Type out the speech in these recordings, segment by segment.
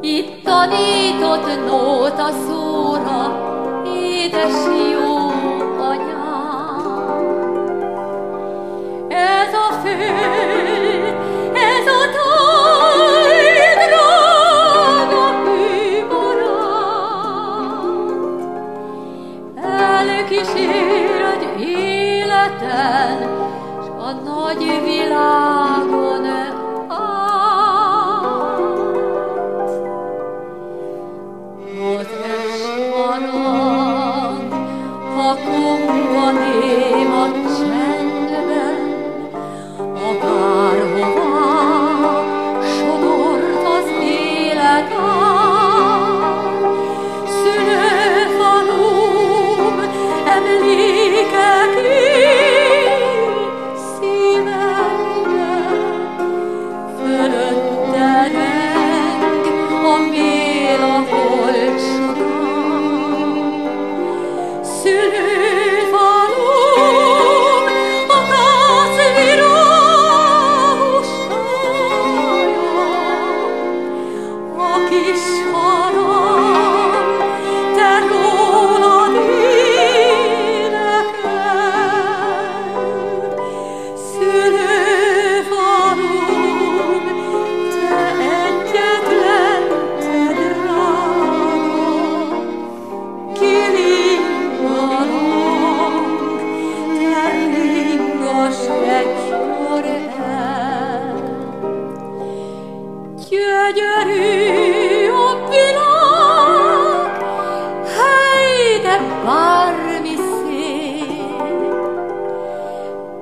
Itt tanított nóta szóra, édes jó. területen, s a nagy világon el. dich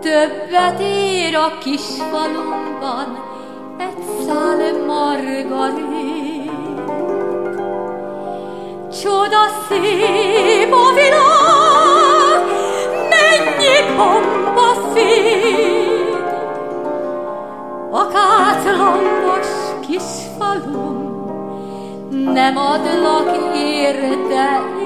többet ér a kis falunkban egy szál margarit. Csoda szép a világ, mennyi pompa fény, a kátlombos kis falunk nem adlak érte én.